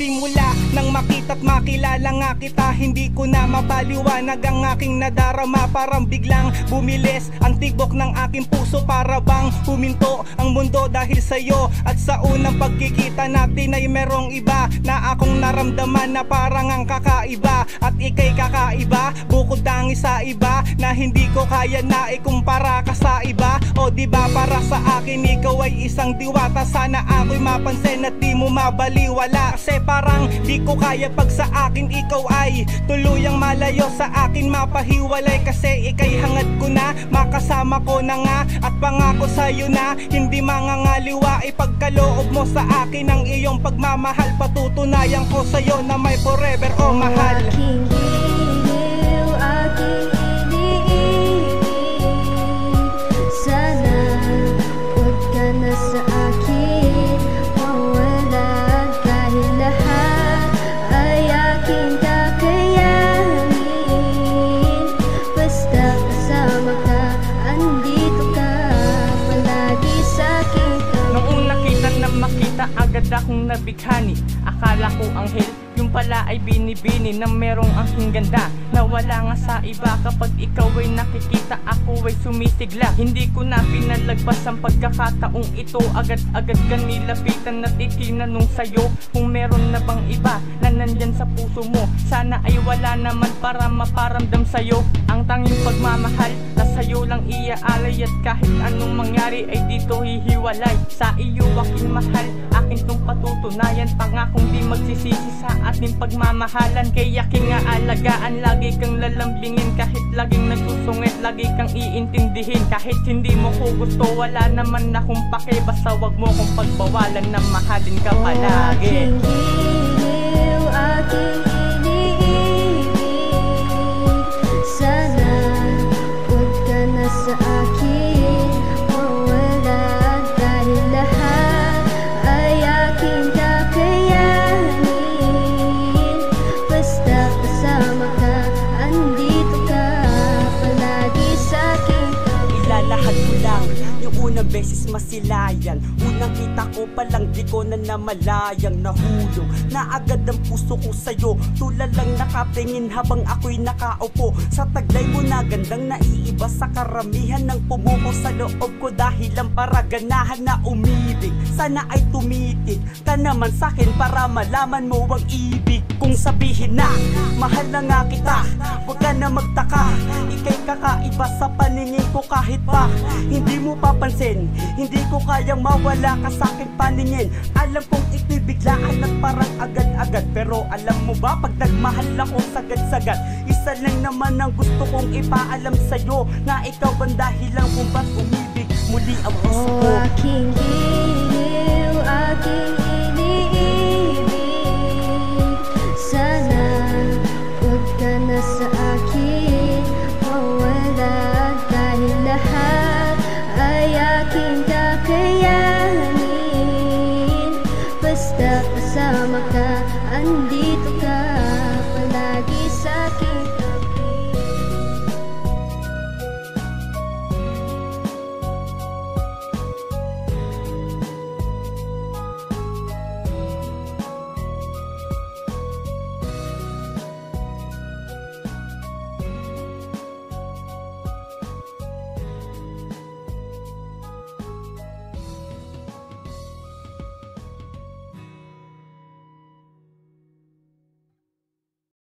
Simula nang makita't makilala nga kita Hindi ko na mapaliwanag ang aking nadarama. Parang biglang bumilis ang tibok ng aking puso Para bang huminto ang mundo dahil sa'yo. At sa unang pagkikita natin ay merong iba Na akong naramdaman na parang ang kakaiba. At ikay kakaiba Bukod tangi sa iba Na hindi ko kaya na ikumpara ka sa iba. O di ba para sa akin ikaw ay isang diwata? Sana ako'y mapansin at di mo mabaliwala. Kasi parang di ko kaya pag sa akin ikaw ay Tuluyang malayo sa akin. Mapahiwalay Kasi ikay hangad ko na. Makasama ko na nga At pangako sa'yo na. Hindi mangangaliwa Ipagkaloob mo sa akin ang iyong pagmamahal. Patutunayan ko sa'yo na may forever o mahal. Aking hiliw, aking akong nabighani Akala ko anghel, yung pala ay binibini Na merong ang ganda. Na wala nga sa iba Kapag ikaw ay nakikita ako ay sumisigla. Hindi ko na pinalagpas ang pagkakataong ito Agad-agad ka nilapitan at itinanong sa'yo Kung meron na bang iba na nandyan sa puso mo. Sana ay wala naman para maparamdam sa'yo. Ang tanging pagmamahal na sa'yo lang iaalay At kahit anong mangyari ay dito hihiwalay. Sa iyo aking mahal, akin tong patutunayan Pangakong di magsisisi sa ating pagmamahalan. Kaya aking aalagaan, lagi kang lalambingin. Kahit laging nagsusungit, lagi kang iintindihin. Kahit hindi mo ko gusto, wala naman akong pake. Basta wag mo kong pagbawalan na mahalin ka palagi. Aking hiliw, aking beses masilayan. Unang kita ko palang di ko na namalayang nahulog. Na agad ang puso ko sa'yo Tulad lang nakatingin habang ako'y nakaupo. Sa taglay mo na gandang naiiba sa karamihan Ng pumuko sa loob ko. Dahil ang paraganahan na umibig Sana ay tumitig ka naman sa'kin para malaman mo ang ibig Kung sabihin na mahal na nga kita. Huwag ka na magtaka kakaiba sa paningin ko kahit pa Hindi mo papansin. Hindi ko kayang mawala ka sa aking paningin. Alam kong itibiglaan at parang agad-agad. Pero alam mo ba pag nagmahal ako sagad-sagad Isa lang naman ang gusto kong ipaalam sa'yo Na ikaw ang dahilan kung ba't umibig muli ang puso Oh, ko. Aking hiliw, aking kasama Andito